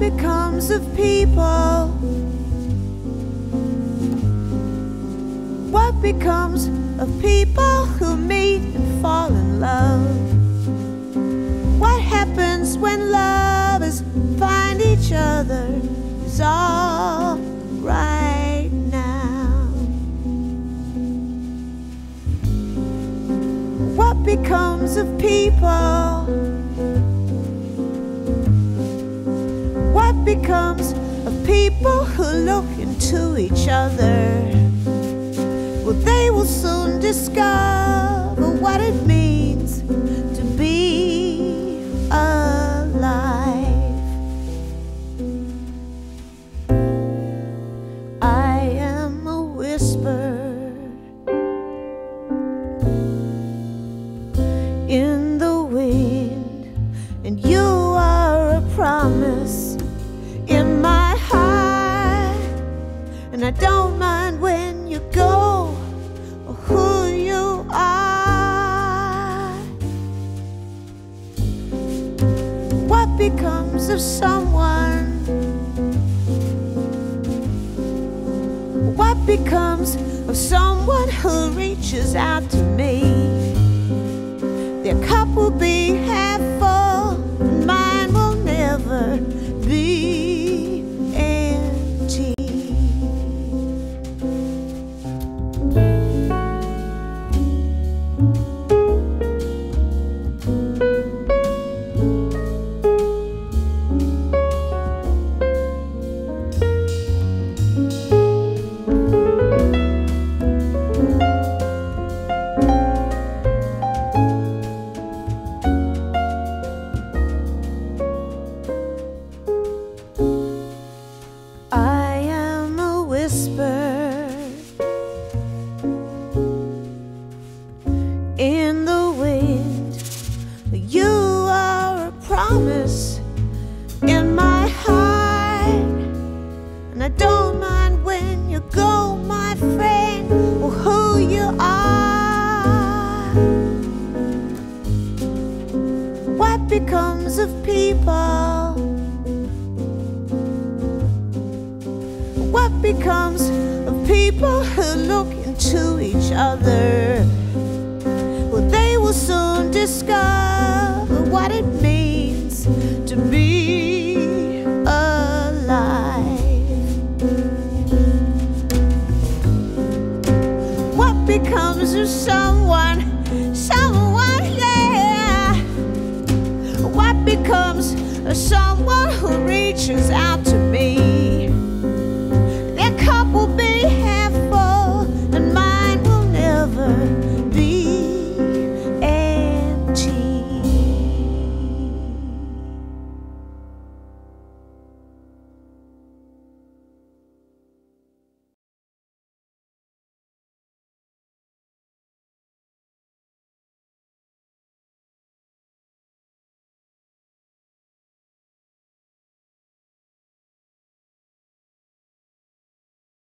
becomes of people? What becomes of people who meet and fall in love? What happens when lovers find each other? Is all right now. What becomes of people? Becomes of people who look into each other? Well, they will soon discover what it means And I don't mind when you go or who you are. What becomes of someone? What becomes of someone who reaches out to me? Their cup will be half full, You are a promise in my heart. And I don't mind when you go, my friend, or who you are. What becomes of people? What becomes of people who look into each other? Will soon discover what it means to be alive. What becomes of someone, someone, yeah? What becomes of someone who reaches out to